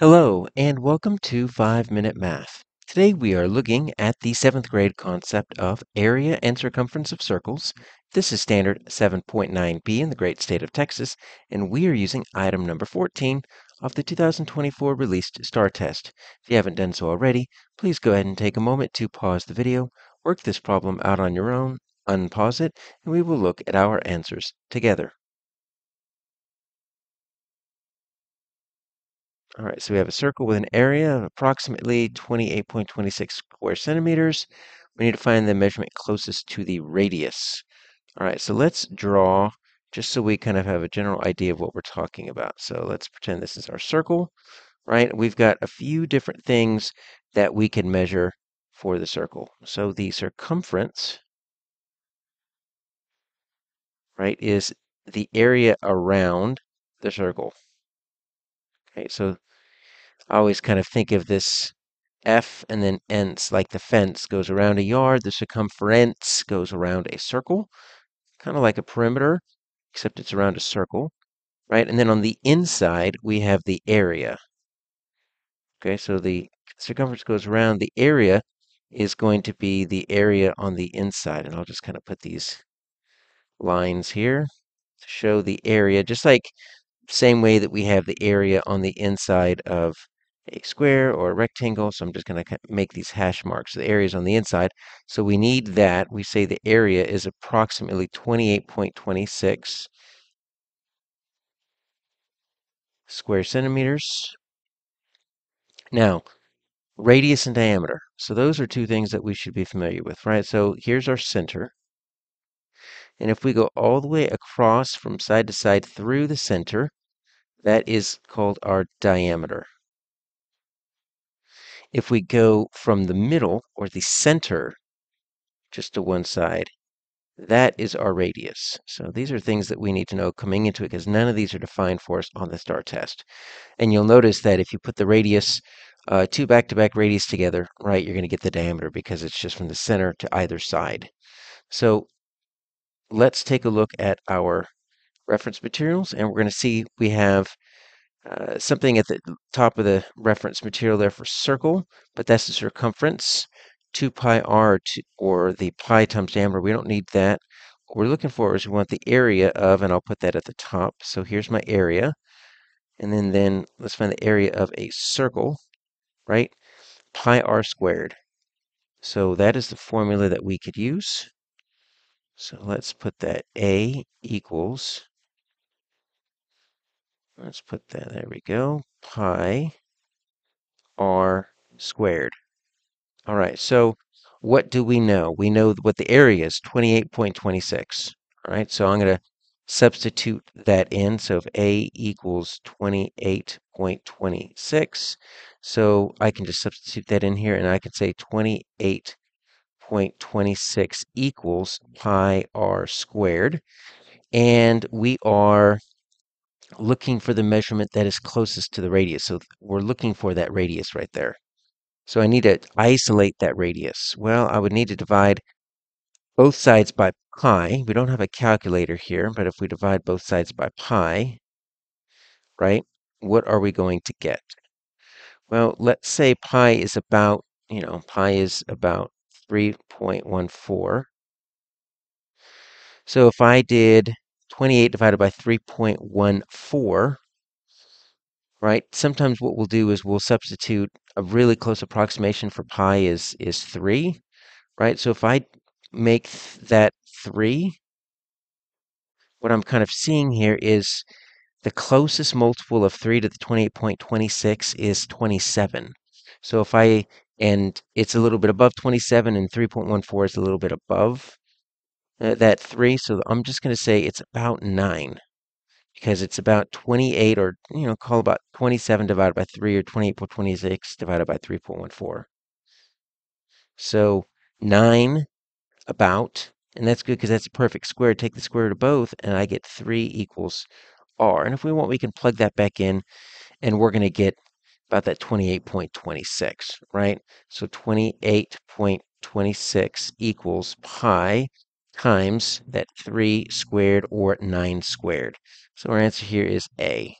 Hello, and welcome to 5 Minute Math. Today we are looking at the 7th grade concept of area and circumference of circles. This is standard 7.9b in the great state of Texas, and we are using item number 14 of the 2024 released STAAR test. If you haven't done so already, please go ahead and take a moment to pause the video, work this problem out on your own, unpause it, and we will look at our answers together. All right, so we have a circle with an area of approximately 28.26 square centimeters. We need to find the measurement closest to the radius. All right, so let's draw just so we kind of have a general idea of what we're talking about. So let's pretend this is our circle, right? We've got a few different things that we can measure for the circle. So the circumference, right, is the area around the circle. Okay, so I always kind of think of this F and then ence, like the fence goes around a yard, the circumference goes around a circle, kind of like a perimeter, except it's around a circle, right? And then on the inside, we have the area. Okay, so the circumference goes around, the area is going to be the area on the inside. And I'll just kind of put these lines here to show the area, just like same way that we have the area on the inside of a square or a rectangle. So I'm just going to make these hash marks. The area is on the inside. So we need that. We say the area is approximately 28.26 square centimeters. Now, radius and diameter. So those are two things that we should be familiar with, right? So here's our center. And if we go all the way across from side to side through the center, that is called our diameter. If we go from the middle or the center just to one side, that is our radius. So these are things that we need to know coming into it because none of these are defined for us on the STAAR test. And you'll notice that if you put the radius, uh, two back-to-back -back radius together, right, you're going to get the diameter because it's just from the center to either side. So let's take a look at our reference materials, and we're going to see we have uh, something at the top of the reference material there for circle, but that's the circumference. 2 pi r to, or the pi times diameter, we don't need that. What we're looking for is we want the area of, and I'll put that at the top. So here's my area. And then, then let's find the area of a circle, right? Pi r squared. So that is the formula that we could use. So let's put that A equals, let's put that, there we go, pi r squared. All right, so what do we know? We know what the area is, 28.26. All right, so I'm going to substitute that in. So if A equals 28.26, so I can just substitute that in here and I can say 28.26 equals pi r squared. And we are looking for the measurement that is closest to the radius. So we're looking for that radius right there. So I need to isolate that radius. Well, I would need to divide both sides by pi. We don't have a calculator here, but if we divide both sides by pi, right, what are we going to get? Well, let's say pi is about, you know, pi is about 3.14. So if I did 28 divided by 3.14, right, sometimes what we'll do is we'll substitute a really close approximation for pi is, is 3, right? So if I make that 3, what I'm kind of seeing here is the closest multiple of 3 to the 28.26 is 27. So if I and it's a little bit above 27 and 3.14 is a little bit above uh, that 3 so I'm just going to say it's about 9 because it's about 28 or you know call about 27 divided by 3 or 28.26 divided by 3.14 so 9 about and that's good because that's a perfect square take the square root of both and I get 3 equals r and if we want we can plug that back in and we're going to get about that 28.26, right? So 28.26 equals pi times that 3 squared or 9 squared. So our answer here is A.